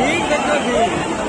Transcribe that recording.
ठीक है